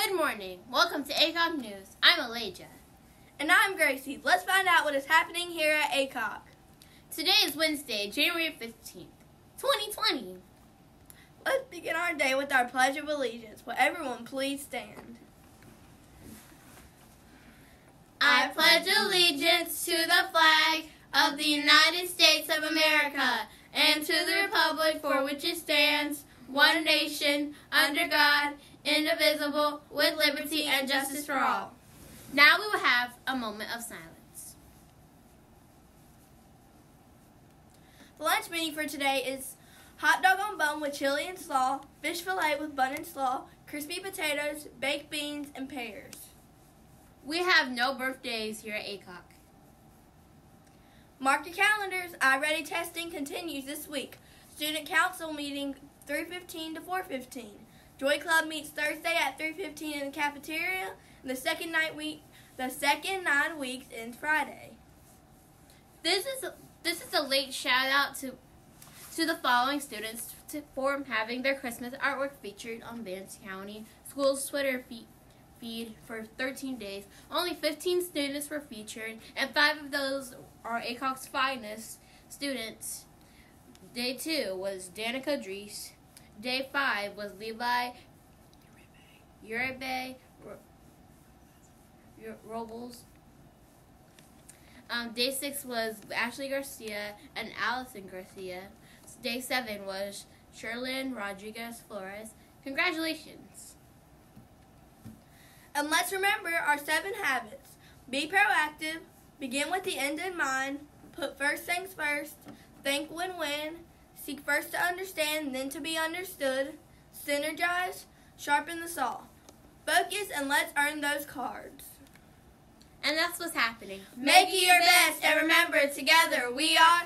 Good morning. Welcome to Aycock News. I'm Elijah. And I'm Gracie. Let's find out what is happening here at Aycock. Today is Wednesday, January 15th, 2020. Let's begin our day with our Pledge of Allegiance. Will everyone please stand? I pledge allegiance to the flag of the United States of America and to the republic for which it stands, one nation, under God, indivisible, with liberty and justice for all. Now we will have a moment of silence. The lunch menu for today is hot dog on bun with chili and slaw, fish fillet with bun and slaw, crispy potatoes, baked beans, and pears. We have no birthdays here at Aycock. Mark your calendars. iReady testing continues this week. Student council meeting 3:15 to 4:15. Joy Club meets Thursday at 3:15 in the cafeteria. And the second night week, the second nine weeks ends Friday. This is a, this is a late shout out to to the following students to, for having their Christmas artwork featured on Vance County Schools Twitter feed feed for 13 days. Only 15 students were featured, and five of those are Aycock's finest students. Day two was Danica Dries. Day five was Levi Uribe Robles. Um, day six was Ashley Garcia and Allison Garcia. Day seven was Sherlyn Rodriguez Flores. Congratulations. And let's remember our seven habits. Be proactive, begin with the end in mind, put first things first, think win-win, seek first to understand, then to be understood, synergize, sharpen the saw. Focus and let's earn those cards. And that's what's happening. Make it your best and remember, together we are.